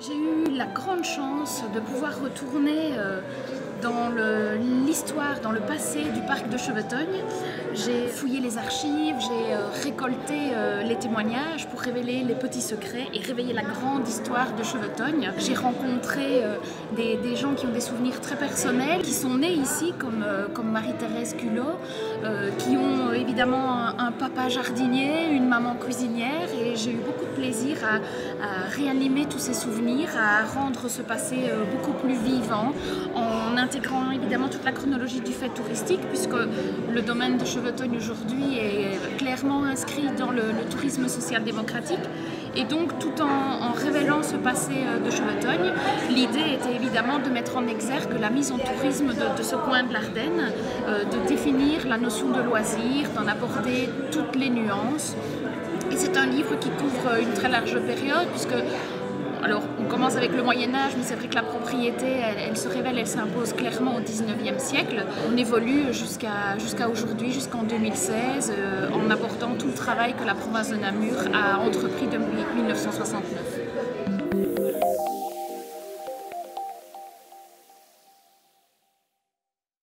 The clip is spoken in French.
J'ai eu la grande chance de pouvoir retourner euh, dans l'histoire, dans le passé du parc de Chevetogne. J'ai fouillé les archives, j'ai euh, récolté euh, les témoignages pour révéler les petits secrets et réveiller la grande histoire de Chevetogne. J'ai rencontré des, gens qui ont des souvenirs très personnels, qui sont nés ici, comme, comme Marie-Thérèse Culot, qui ont évidemment un, papa jardinier, une maman cuisinière, et j'ai eu beaucoup de plaisir à réanimer tous ces souvenirs à rendre ce passé euh, beaucoup plus vivant en intégrant évidemment toute la chronologie du fait touristique puisque le domaine de Chevetogne aujourd'hui est clairement inscrit dans le, tourisme social-démocratique et donc tout en, révélant ce passé euh, de Chevetogne, l'idée était évidemment de mettre en exergue la mise en tourisme de, ce coin de l'Ardenne, euh, de définir la notion de loisir, d'en aborder toutes les nuances. Et c'est un livre qui couvre une très large période puisque alors, on commence avec le Moyen Âge, mais c'est vrai que la propriété, elle, se révèle, elle s'impose clairement au 19e siècle. On évolue jusqu'à aujourd'hui, jusqu'en 2016, euh, en abordant tout le travail que la province de Namur a entrepris depuis 1969.